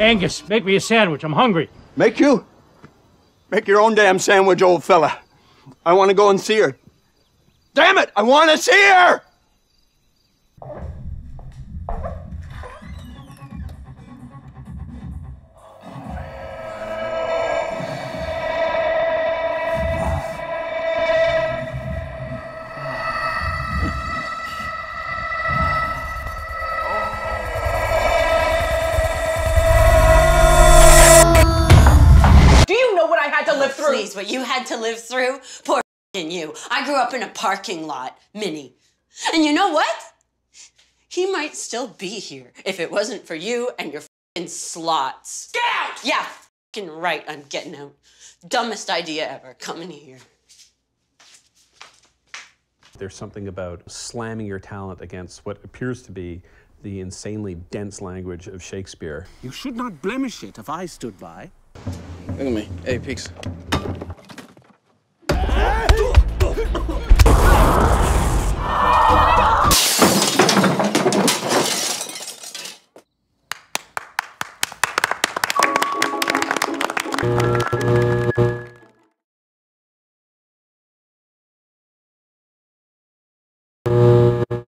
Angus, make me a sandwich. I'm hungry. Make you? Make your own damn sandwich, old fella. I want to go and see her. Damn it! I want to see her! Please, what you had to live through? Poor fing you. I grew up in a parking lot, Minnie. And you know what? He might still be here if it wasn't for you and your fing slots. Get out! Yeah, fing right, I'm getting out. Dumbest idea ever, coming here. There's something about slamming your talent against what appears to be the insanely dense language of Shakespeare. You should not blemish it if I stood by. Look at me. Hey, Peaks.